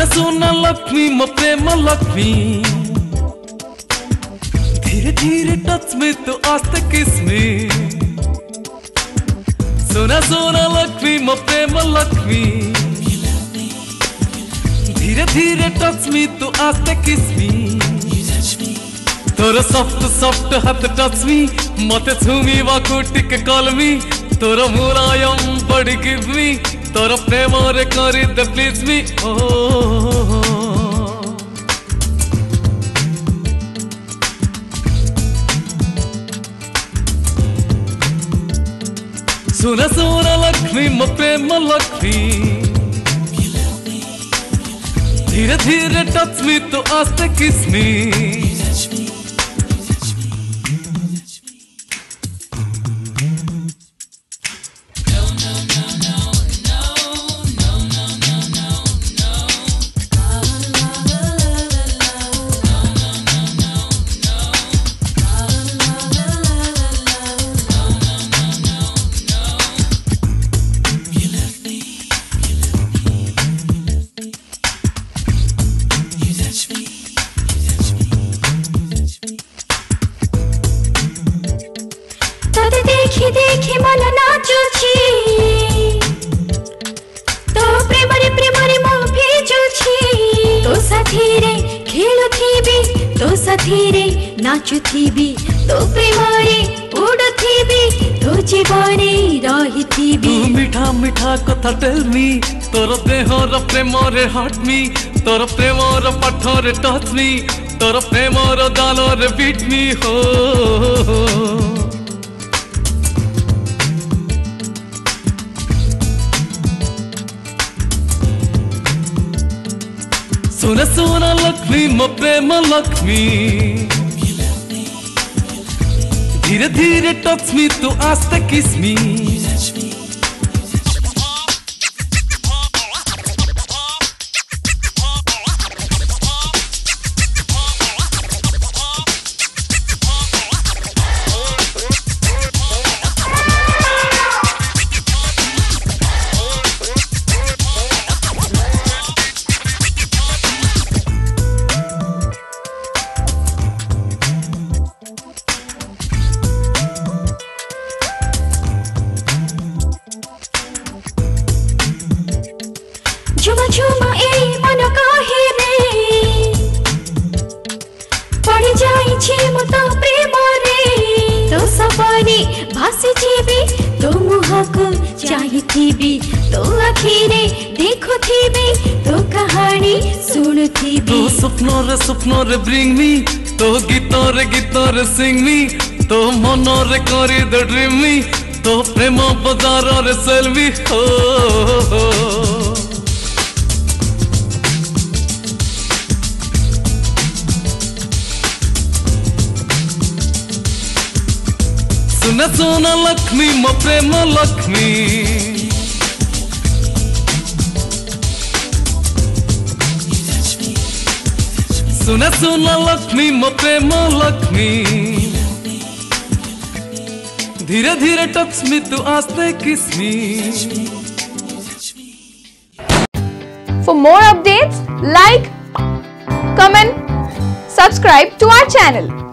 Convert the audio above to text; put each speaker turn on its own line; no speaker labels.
लक्ष्मी म प्रेम लक्ष्मी धीरे धीरे टच में तो आस्ते किसमें। सोना सोना लक्ष्मी म प्रेम लक्ष्मी धीरे धीरे टच में तो आस्ते किसमें। तोर सफ्ट सफ्ट हाथ टच मी, मते छुमी वाकु टिके कलमी तोर मुलायम बड़ी गिव मी तोर प्रेम प्लीज़ मी ओ सुन सुन, लक्ष्मी, म प्रेम, लक्ष्मी. धीरे धीरे टच मी तो आस्ते किस मी
দেখি দেখি মন নাচুছি তো প্রেমরে প্রেমরে মো ভিজুছি তো সাথীরে খেলুথিবি তো সাথীরে নাচুথিবি তো প্রেমরে উড়ুথিবি তো জীবনে রহিথিবি
মিঠা মিঠা কথা টেল মি তোর দেহর প্রেমরে হট মি তোর প্রেমর পাঠরে টচ মি তোর প্রেমর দালরে বিট মি হো सुन सुन लक्ष्मी म लक्ष्मी। धीरे धीरे टच मी तू आस्ते किस
झुम झुम ए मन कहे रे पड़ जाई छी मु तो प्रेम रे तो सपने भासी जीवी तो मुहक चाही थीबी तो आखिरे देखो थीबी तो कहानी सुन थीबी तो
सपनों रे सपनों रे ब्रिंग मी तो गीतों रे गीतों रे सिंग मी तो मनों रे करी द ड्रीम मी तो प्रेम बाज़ार रे सेल्वी हो, हो, हो। सुन सुन लक्ष्मी म प्रेम लक्ष्मी सुन सुन लक्ष्मी म प्रेम लक्ष्मी धीरे धीरे टच मी तू आस्ते Kismi
For more updates, like, comment, subscribe to our channel.